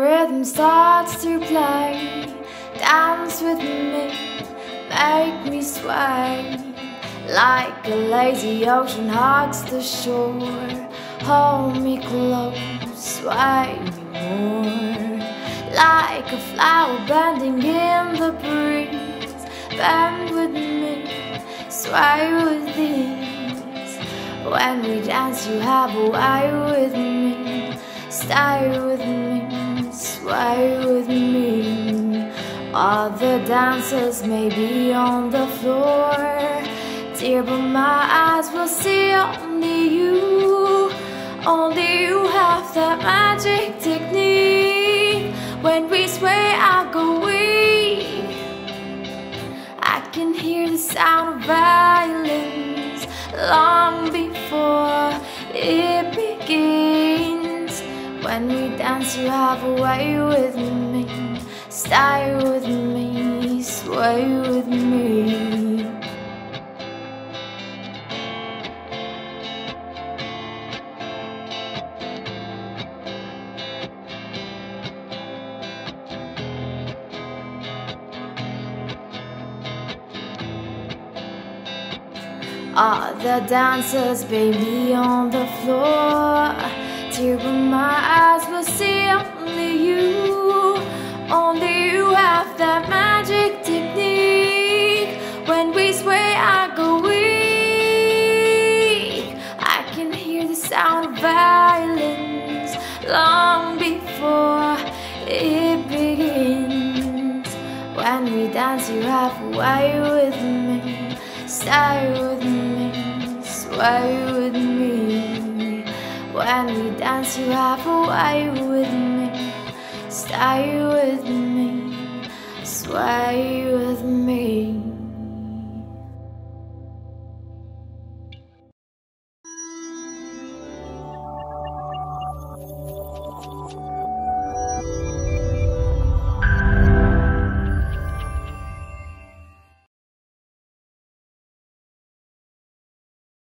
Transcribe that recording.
rhythm starts to play. Dance with me, make me sway. Like a lazy ocean hugs the shore. Hold me close, sway me more. Like a flower bending in the breeze. Bend with me, sway with ease. When we dance, you have a way with me. Stay with me sway with me. Other dancers may be on the floor, dear, but my eyes will see only you. Only you have that magic technique. When we sway, I go weak. I can hear the sound of When we dance, you have a way with me. Stay with me, sway with me. Other dancers, baby, on the floor. But my When we I go weak. I can hear the sound of violins long before it begins. When we dance, you have a way with me. Stay with me, sway with me. When we dance, you have a way with me. Stay with me, sway with me.